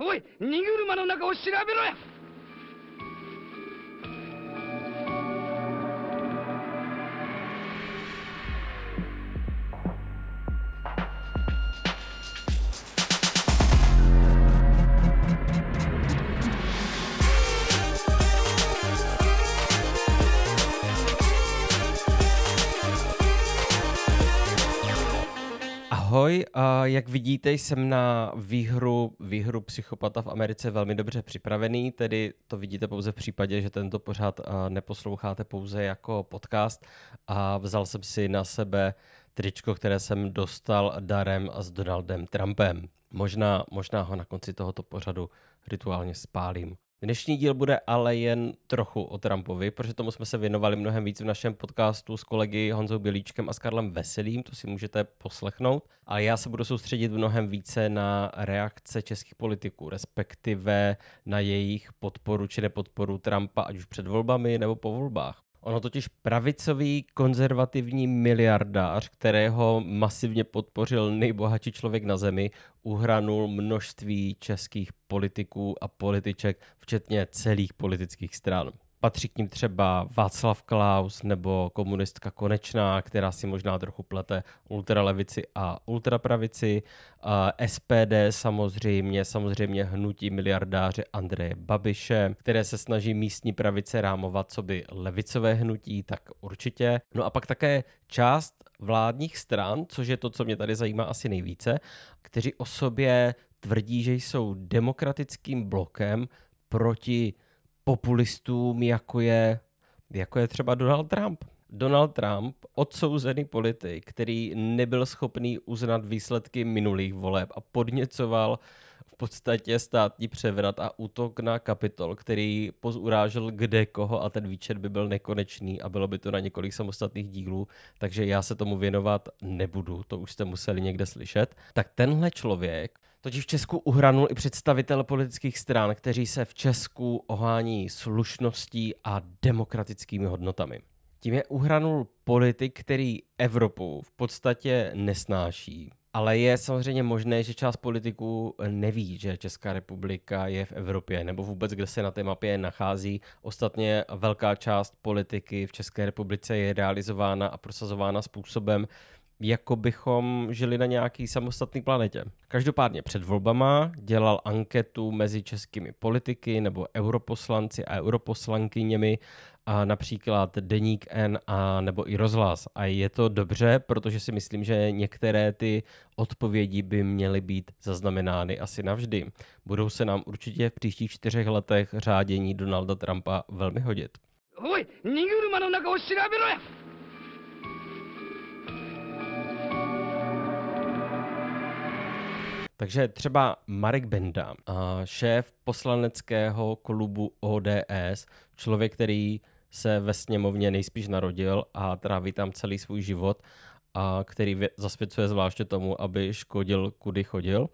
おい荷車の中を調べろや。Ahoj, a jak vidíte, jsem na výhru, výhru Psychopata v Americe velmi dobře připravený, tedy to vidíte pouze v případě, že tento pořád neposloucháte pouze jako podcast a vzal jsem si na sebe tričko, které jsem dostal darem s Donaldem Trumpem. Možná, možná ho na konci tohoto pořadu rituálně spálím. Dnešní díl bude ale jen trochu o Trumpovi, protože tomu jsme se věnovali mnohem víc v našem podcastu s kolegy Honzou Bělíčkem a s Karlem Veselým, to si můžete poslechnout. A já se budu soustředit mnohem více na reakce českých politiků, respektive na jejich podporu či nepodporu Trumpa, ať už před volbami nebo po volbách. Ono totiž pravicový konzervativní miliardář, kterého masivně podpořil nejbohatší člověk na zemi, uhranul množství českých politiků a političek, včetně celých politických stran. Patří k ním třeba Václav Klaus nebo komunistka Konečná, která si možná trochu plete ultralevici a ultrapravici. SPD samozřejmě, samozřejmě hnutí miliardáře Andreje Babiše, které se snaží místní pravice rámovat co by levicové hnutí, tak určitě. No a pak také část vládních stran, což je to, co mě tady zajímá asi nejvíce, kteří o sobě tvrdí, že jsou demokratickým blokem proti populistům, jako je, jako je třeba Donald Trump. Donald Trump, odsouzený politik, který nebyl schopný uznat výsledky minulých voleb a podněcoval v podstatě státní převrat a útok na kapitol, který pozurážel kde koho a ten výčet by byl nekonečný a bylo by to na několik samostatných dílů, takže já se tomu věnovat nebudu, to už jste museli někde slyšet. Tak tenhle člověk Totiž v Česku uhranul i představitel politických stran, kteří se v Česku ohání slušností a demokratickými hodnotami. Tím je uhranul politik, který Evropu v podstatě nesnáší. Ale je samozřejmě možné, že část politiků neví, že Česká republika je v Evropě, nebo vůbec kde se na té mapě nachází. Ostatně velká část politiky v České republice je realizována a prosazována způsobem, jako bychom žili na nějaký samostatný planetě. Každopádně před volbama dělal anketu mezi českými politiky nebo europoslanci a europoslankyněmi a například Deník N a nebo i rozhlas. A je to dobře, protože si myslím, že některé ty odpovědi by měly být zaznamenány asi navždy. Budou se nám určitě v příštích čtyřech letech řádění Donalda Trumpa velmi hodit. Oj, Takže třeba Marek Benda, šéf poslaneckého klubu ODS, člověk, který se ve sněmovně nejspíš narodil a tráví tam celý svůj život a který zasvěcuje zvláště tomu, aby škodil, kudy chodil.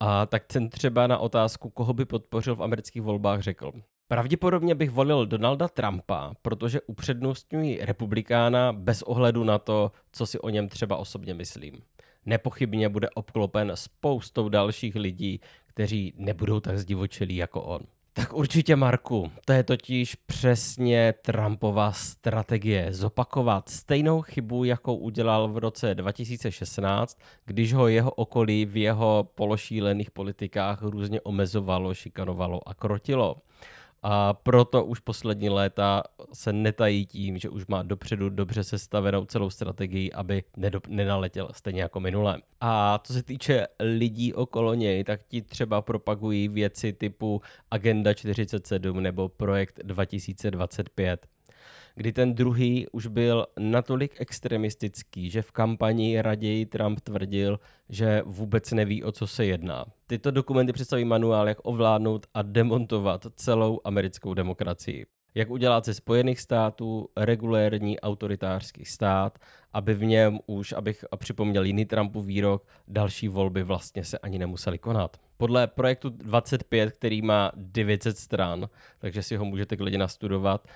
A tak ten třeba na otázku, koho by podpořil v amerických volbách, řekl. Pravděpodobně bych volil Donalda Trumpa, protože upřednostňuji republikána bez ohledu na to, co si o něm třeba osobně myslím nepochybně bude obklopen spoustou dalších lidí, kteří nebudou tak zdivočelí jako on. Tak určitě, Marku, to je totiž přesně Trumpova strategie. Zopakovat stejnou chybu, jakou udělal v roce 2016, když ho jeho okolí v jeho pološílených politikách různě omezovalo, šikanovalo a krotilo. A proto už poslední léta se netají tím, že už má dopředu dobře sestavenou celou strategii, aby nedop- nenaletěl stejně jako minule. A co se týče lidí okolo něj, tak ti třeba propagují věci typu Agenda 47 nebo Projekt 2025 kdy ten druhý už byl natolik extremistický, že v kampani raději Trump tvrdil, že vůbec neví, o co se jedná. Tyto dokumenty představí manuál, jak ovládnout a demontovat celou americkou demokracii. Jak udělat ze Spojených států regulérní autoritářský stát, aby v něm už, abych připomněl jiný Trumpův výrok, další volby vlastně se ani nemuseli konat. Podle projektu 25, který má 900 stran, takže si ho můžete klidně nastudovat,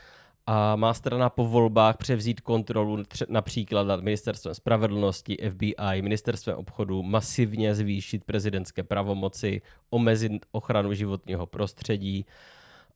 a má strana po volbách převzít kontrolu například nad ministerstvem spravedlnosti, FBI, ministerstvem obchodu, masivně zvýšit prezidentské pravomoci, omezit ochranu životního prostředí,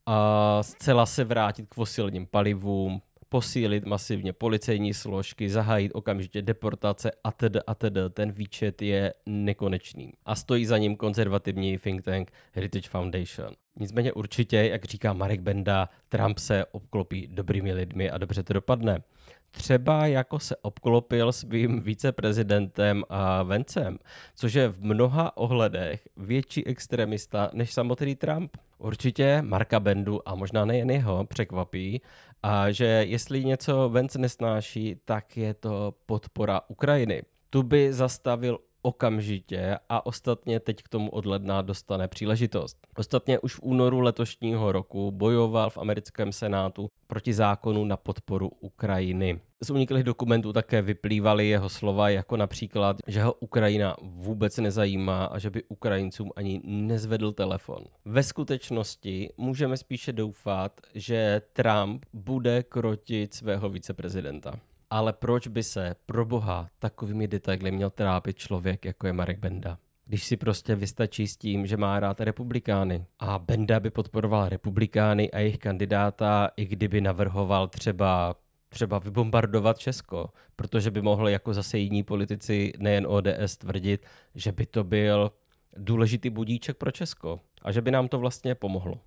a zcela se vrátit k fosilním palivům, posílit masivně policejní složky, zahájit okamžitě deportace atd. atd. Ten výčet je nekonečný. A stojí za ním konzervativní think tank Heritage Foundation. Nicméně určitě, jak říká Marek Benda, Trump se obklopí dobrými lidmi a dobře to dopadne. Třeba jako se obklopil svým viceprezidentem a Vencem, což je v mnoha ohledech větší extremista než samotný Trump. Určitě Marka Bendu a možná nejen jeho překvapí, a že jestli něco Vence nesnáší, tak je to podpora Ukrajiny. Tu by zastavil okamžitě a ostatně teď k tomu od ledna dostane příležitost. Ostatně už v únoru letošního roku bojoval v americkém senátu proti zákonu na podporu Ukrajiny. Z uniklých dokumentů také vyplývaly jeho slova, jako například, že ho Ukrajina vůbec nezajímá a že by Ukrajincům ani nezvedl telefon. Ve skutečnosti můžeme spíše doufat, že Trump bude krotit svého viceprezidenta. Ale proč by se pro boha takovými detaily měl trápit člověk, jako je Marek Benda? Když si prostě vystačí s tím, že má rád republikány. A Benda by podporoval republikány a jejich kandidáta, i kdyby navrhoval třeba třeba vybombardovat Česko, protože by mohl jako zase jiní politici, nejen ODS, tvrdit, že by to byl důležitý budíček pro Česko a že by nám to vlastně pomohlo.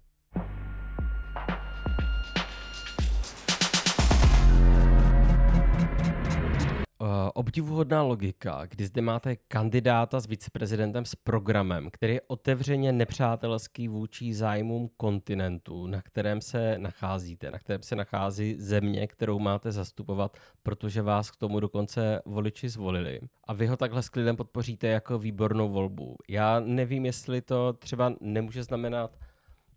Obdivuhodná logika, kdy zde máte kandidáta s viceprezidentem s programem, který je otevřeně nepřátelský vůči zájmům kontinentu, na kterém se nacházíte, na kterém se nachází země, kterou máte zastupovat, protože vás k tomu dokonce voliči zvolili. A vy ho takhle s klidem podpoříte jako výbornou volbu. Já nevím, jestli to třeba nemůže znamenat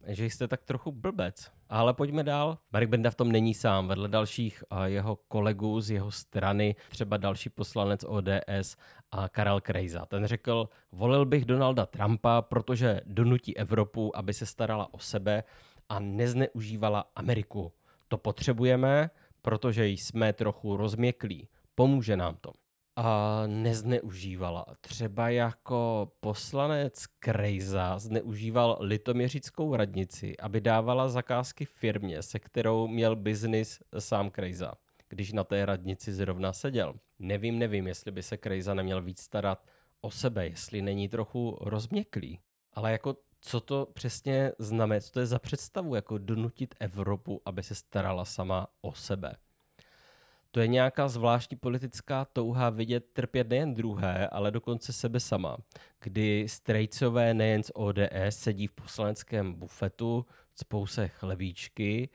že jste tak trochu blbec. Ale pojďme dál. Marek Benda v tom není sám. Vedle dalších jeho kolegů z jeho strany, třeba další poslanec ODS a Karel Krejza. Ten řekl, volil bych Donalda Trumpa, protože donutí Evropu, aby se starala o sebe a nezneužívala Ameriku. To potřebujeme, protože jsme trochu rozměklí. Pomůže nám to a nezneužívala. Třeba jako poslanec Krejza zneužíval litoměřickou radnici, aby dávala zakázky firmě, se kterou měl biznis sám Krejza, když na té radnici zrovna seděl. Nevím, nevím, jestli by se Krejza neměl víc starat o sebe, jestli není trochu rozměklý. Ale jako co to přesně znamená, co to je za představu, jako donutit Evropu, aby se starala sama o sebe. To je nějaká zvláštní politická touha vidět trpět nejen druhé, ale dokonce sebe sama, kdy strejcové nejen z ODS sedí v poslaneckém bufetu, cpou se chlebíčky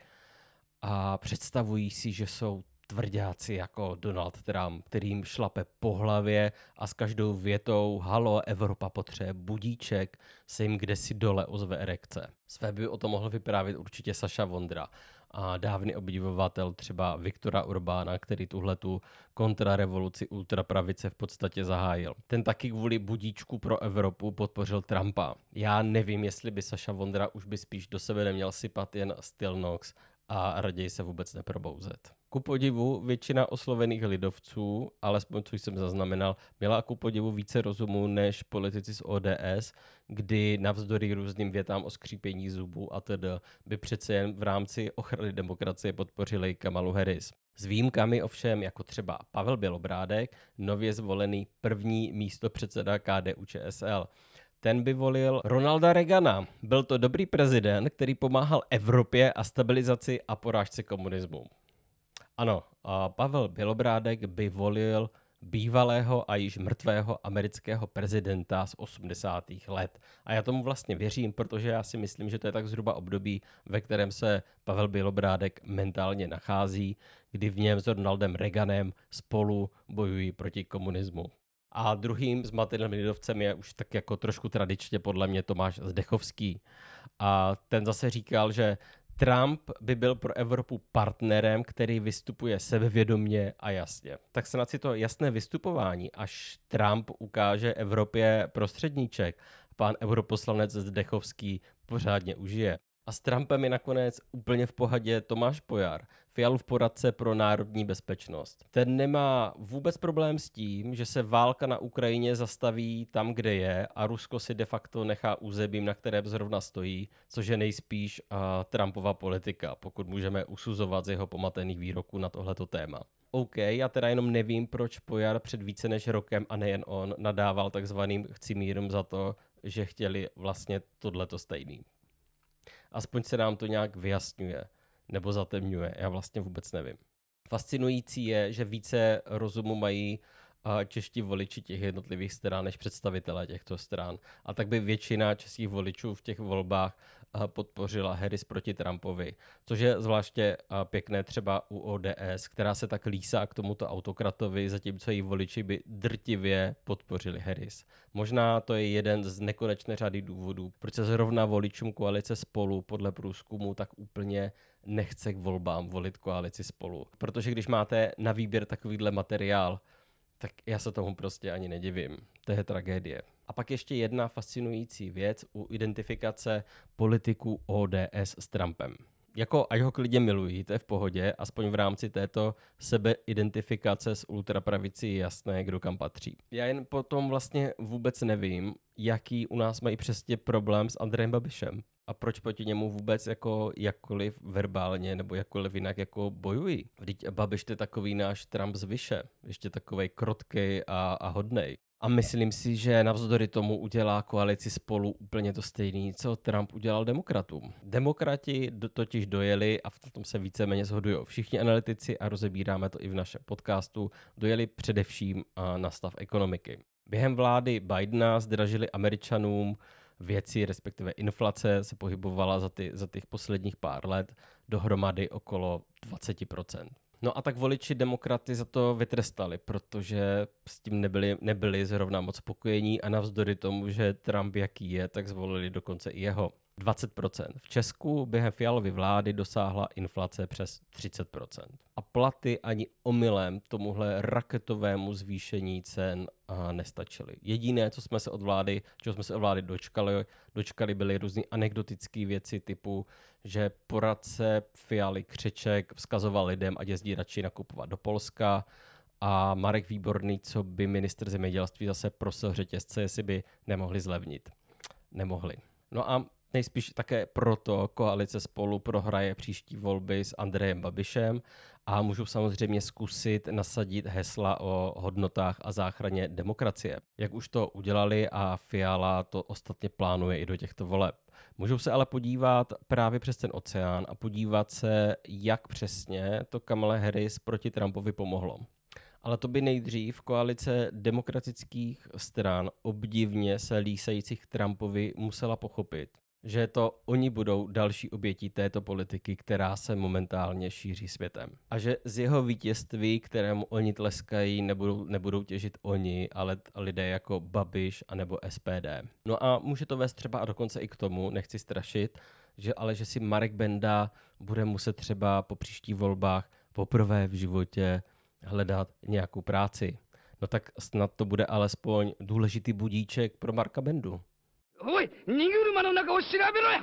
a představují si, že jsou tvrdáci jako Donald Trump, kterým šlape po hlavě a s každou větou halo, Evropa potřebuje budíček, se jim kde si dole ozve erekce. Své by o tom mohl vyprávět určitě Saša Vondra a dávný obdivovatel třeba Viktora Urbána, který tuhle tu kontrarevoluci ultrapravice v podstatě zahájil. Ten taky kvůli budíčku pro Evropu podpořil Trumpa. Já nevím, jestli by Saša Vondra už by spíš do sebe neměl sypat jen Stilnox a raději se vůbec neprobouzet. Ku podivu většina oslovených lidovců, alespoň co jsem zaznamenal, měla ku podivu více rozumu než politici z ODS, kdy navzdory různým větám o skřípění zubů a tedy by přece jen v rámci ochrany demokracie podpořili Kamalu Harris. S výjimkami ovšem jako třeba Pavel Bělobrádek, nově zvolený první místo předseda KDU ČSL. Ten by volil Ronalda Reagana. Byl to dobrý prezident, který pomáhal Evropě a stabilizaci a porážce komunismu. Ano, a Pavel Bělobrádek by volil bývalého a již mrtvého amerického prezidenta z 80. let. A já tomu vlastně věřím, protože já si myslím, že to je tak zhruba období, ve kterém se Pavel Bělobrádek mentálně nachází, kdy v něm s Ronaldem Reaganem spolu bojují proti komunismu. A druhým zmateným lidovcem je už tak jako trošku tradičně podle mě Tomáš Zdechovský. A ten zase říkal, že Trump by byl pro Evropu partnerem, který vystupuje sebevědomně a jasně. Tak se na si to jasné vystupování, až Trump ukáže Evropě prostředníček, pán europoslanec Zdechovský pořádně užije. A s Trumpem je nakonec úplně v pohodě Tomáš Pojar, Fialův poradce pro národní bezpečnost. Ten nemá vůbec problém s tím, že se válka na Ukrajině zastaví tam, kde je a Rusko si de facto nechá územím, na kterém zrovna stojí, což je nejspíš uh, Trumpova politika, pokud můžeme usuzovat z jeho pomatených výroků na tohleto téma. OK, já teda jenom nevím, proč Pojar před více než rokem a nejen on nadával takzvaným chcimírům za to, že chtěli vlastně tohleto stejný. Aspoň se nám to nějak vyjasňuje nebo zatemňuje, já vlastně vůbec nevím. Fascinující je, že více rozumu mají čeští voliči těch jednotlivých stran než představitelé těchto stran. A tak by většina českých voličů v těch volbách podpořila Harris proti Trumpovi, což je zvláště pěkné třeba u ODS, která se tak lísá k tomuto autokratovi, zatímco její voliči by drtivě podpořili Harris. Možná to je jeden z nekonečné řady důvodů, proč se zrovna voličům koalice spolu podle průzkumu tak úplně nechce k volbám volit koalici spolu. Protože když máte na výběr takovýhle materiál, tak já se tomu prostě ani nedivím. To je tragédie. A pak ještě jedna fascinující věc u identifikace politiků ODS s Trumpem. Jako ať ho klidně milují, to je v pohodě, aspoň v rámci této sebeidentifikace s ultrapravicí je jasné, kdo kam patří. Já jen potom vlastně vůbec nevím, jaký u nás mají přesně problém s Andrejem Babišem a proč proti němu vůbec jako jakkoliv verbálně nebo jakkoliv jinak jako bojují. Vždyť Babiš je takový náš Trump z vyše, ještě takový krotký a, a hodnej. A myslím si, že navzdory tomu udělá koalici spolu úplně to stejné, co Trump udělal demokratům. Demokrati totiž dojeli, a v tom se víceméně shodují všichni analytici a rozebíráme to i v našem podcastu, dojeli především na stav ekonomiky. Během vlády Bidena zdražili Američanům věci, respektive inflace se pohybovala za, ty, za těch posledních pár let dohromady okolo 20%. No a tak voliči demokraty za to vytrestali, protože s tím nebyli, nebyli zrovna moc spokojení a navzdory tomu, že Trump jaký je, tak zvolili dokonce i jeho. 20%. V Česku během Fialovy vlády dosáhla inflace přes 30%. A platy ani omylem tomuhle raketovému zvýšení cen nestačily. Jediné, co jsme se od vlády, čeho jsme se od vlády dočkali, dočkali byly různé anekdotické věci typu, že poradce Fialy Křeček vzkazoval lidem, ať jezdí radši nakupovat do Polska, a Marek Výborný, co by minister zemědělství zase prosil řetězce, jestli by nemohli zlevnit. Nemohli. No a Nejspíš také proto koalice spolu prohraje příští volby s Andrejem Babišem a můžu samozřejmě zkusit nasadit hesla o hodnotách a záchraně demokracie. Jak už to udělali a Fiala to ostatně plánuje i do těchto voleb. Můžou se ale podívat právě přes ten oceán a podívat se, jak přesně to Kamala Harris proti Trumpovi pomohlo. Ale to by nejdřív koalice demokratických stran obdivně se lísajících Trumpovi musela pochopit, že to oni budou další obětí této politiky, která se momentálně šíří světem. A že z jeho vítězství, kterému oni tleskají, nebudou, nebudou těžit oni, ale lidé jako Babiš anebo SPD. No a může to vést třeba a dokonce i k tomu, nechci strašit, že ale že si Marek Benda bude muset třeba po příštích volbách poprvé v životě hledat nějakou práci. No tak snad to bude alespoň důležitý budíček pro Marka Bendu. おい荷車の中を調べろや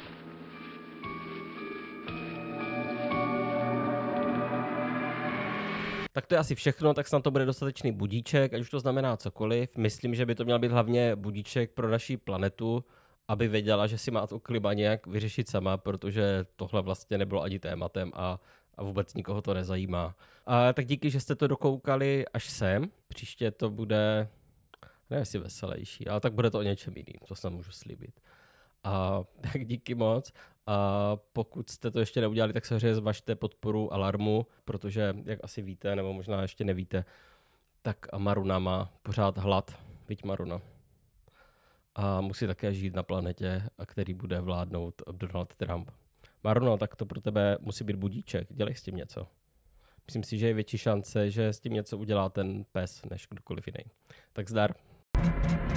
Tak to je asi všechno, tak snad to bude dostatečný budíček, ať už to znamená cokoliv. Myslím, že by to měl být hlavně budíček pro naši planetu, aby věděla, že si má to klima nějak vyřešit sama, protože tohle vlastně nebylo ani tématem a, a vůbec nikoho to nezajímá. A, tak díky, že jste to dokoukali až sem. Příště to bude ne jestli veselější, ale tak bude to o něčem jiným, to snad můžu slíbit. A tak díky moc. A pokud jste to ještě neudělali, tak se zvažte podporu Alarmu, protože, jak asi víte, nebo možná ještě nevíte, tak Maruna má pořád hlad, byť Maruna. A musí také žít na planetě, a který bude vládnout Donald Trump. Maruna, tak to pro tebe musí být budíček, dělej s tím něco. Myslím si, že je větší šance, že s tím něco udělá ten pes, než kdokoliv jiný. Tak zdar. Thank you.